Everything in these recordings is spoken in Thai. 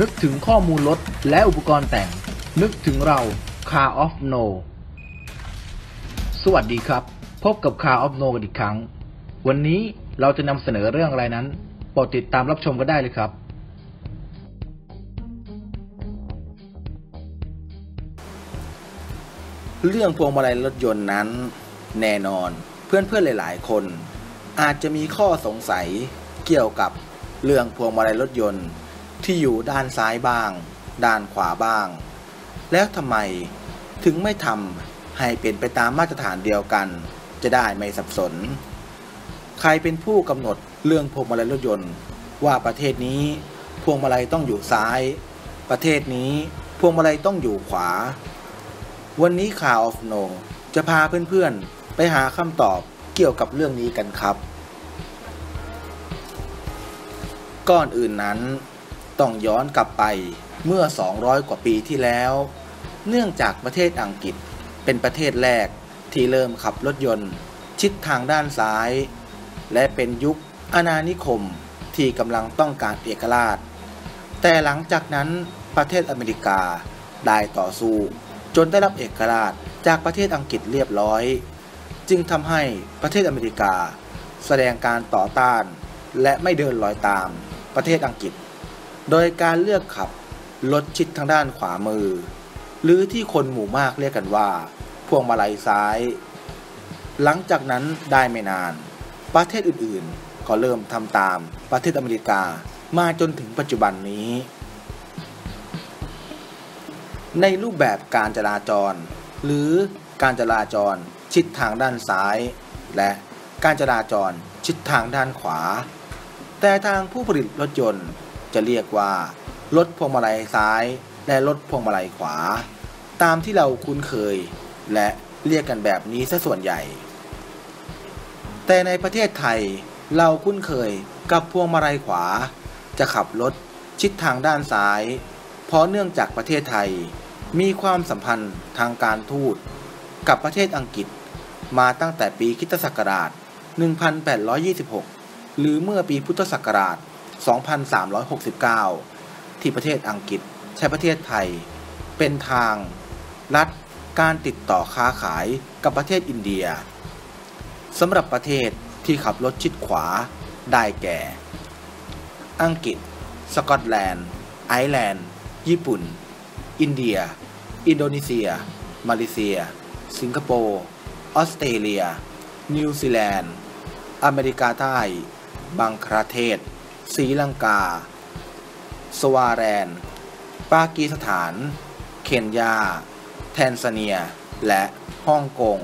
นึกถึงข้อมูลรถและอุปกรณ์แต่ง นึกถึงเรา Car of No สวัสดีครับ พบกับ Car of No กันอีกครั้ง วันนี้เราจะนำเสนอเรื่องอะไรนั้นโปรดติดตามรับชมกันได้เลยครับ เรื่องพวงมาลัยรถยนต์นั้น แน่นอนเพื่อนๆหลาย ๆ คน อาจจะมีข้อสงสัยเกี่ยวกับเรื่องพวงมาลัยรถยนต์ ที่อยู่ด้านซ้ายบ้าง ด้านขวาบ้าง แล้วทำไมถึงไม่ทำให้เป็นไปตามมาตรฐานเดียวกัน จะได้ไม่สับสน ใครเป็นผู้กำหนดเรื่องพวงมาลัยรถยนต์ ว่าประเทศนี้พวงมาลัยต้องอยู่ซ้าย ประเทศนี้พวงมาลัยต้องอยู่ขวา วันนี้ข่าวออฟโนจะพาเพื่อนๆ ไปหาคำตอบเกี่ยวกับเรื่องนี้กันครับ ก่อนอื่นนั้น ต้องย้อนกลับไปเมื่อ 200 กว่าปีที่แล้ว เนื่องจากประเทศอังกฤษเป็นประเทศแรกที่เริ่มขับรถยนต์ ชิดทางด้านซ้าย และเป็นยุคอาณานิคมที่กำลังต้องการเอกราช แต่หลังจากนั้นประเทศอเมริกาได้ต่อสู้ จนได้รับเอกราชจากประเทศอังกฤษเรียบร้อย จึงทำให้ประเทศอเมริกา แสดงการต่อต้าน และไม่เดินรอยตามประเทศอังกฤษ โดยการเลือกขับรถชิดทางด้านขวามือ หรือที่คนหมู่มากเรียกกันว่า พวงมาลัยซ้าย หลังจากนั้นได้ไม่นาน ประเทศอื่นๆ ก็เริ่มทำตามประเทศอเมริกามาจนถึงปัจจุบันนี้ ในรูปแบบการจราจร หรือการจราจรชิดทางด้านซ้าย และการจราจรชิดทางด้านขวา แต่ทางผู้ผลิตรถยนต์ จะเรียกว่ารถพวงมาลัยซ้าย และรถพวงมาลัยขวา ตามที่เราคุ้นเคย และเรียกกันแบบนี้ซะส่วนใหญ่ แต่ในประเทศไทยเราคุ้นเคยกับพวงมาลัยขวา จะขับรถชิดทางด้านซ้าย เพราะเนื่องจากประเทศไทย มีความสัมพันธ์ทางการทูต กับประเทศอังกฤษมาตั้งแต่ปีคิตศักราช 1826 หรือเมื่อปีพุทธศักราช 2369 ที่ประเทศอังกฤษใช้ประเทศไทย เป็นทางลัดการติดต่อค้าขายกับประเทศอินเดียสำหรับประเทศที่ขับรถชิดขวาได้แก่ อังกฤษ สกอตแลนด์ ไอร์แลนด์ ญี่ปุ่น อินเดีย อินโดนีเซีย มาเลเซีย สิงคโปร์ ออสเตรเลีย นิวซีแลนด์ อเมริกาใต้ บังคลาเทศ ศรีลังกา สวาซิแลนด์ ปากีสถาน เคนยา แทนซาเนีย และฮ่องกง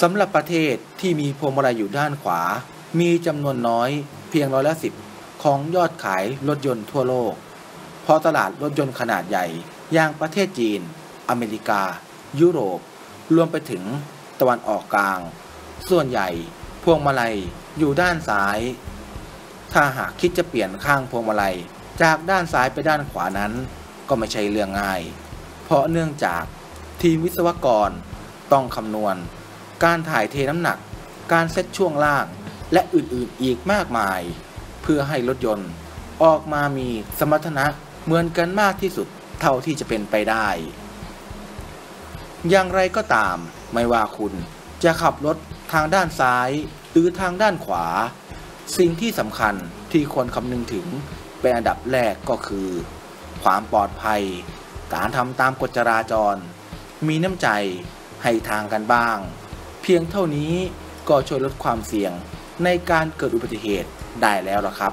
สำหรับประเทศที่มีพวงมาลัยอยู่ด้านขวา มีจำนวนน้อยเพียงร้อยละสิบของยอดขายรถยนต์ทั่วโลก เพราะตลาดรถยนต์ขนาดใหญ่ อย่างประเทศจีน อเมริกา ยุโรป รวมไปถึงตะวันออกกลาง ส่วนใหญ่พวงมาลัยอยู่ด้านซ้าย ถ้าหากคิดจะเปลี่ยนข้างพวงมาลัย จากด้านซ้ายไปด้านขวานั้น ก็ไม่ใช่เรื่องง่าย เพราะเนื่องจากทีมวิศวกรต้องคำนวณ การถ่ายเทน้ำหนัก การเซตช่วงล่าง และอื่นๆอีกมากมาย เพื่อให้รถยนต์ ออกมามีสมรรถนะเหมือนกันมากที่สุดเท่าที่จะเป็นไปได้ อย่างไรก็ตาม ไม่ว่าคุณจะขับรถทางด้านซ้าย หรือทางด้านขวา สิ่งที่สำคัญที่ควรคำนึงถึงเป็นอันดับแรกก็คือ ความปลอดภัย การทำตามกฎจราจร มีน้ำใจให้ทางกันบ้าง เพียงเท่านี้ก็ช่วยลดความเสี่ยงในการเกิดอุบัติเหตุได้แล้วล่ะครับ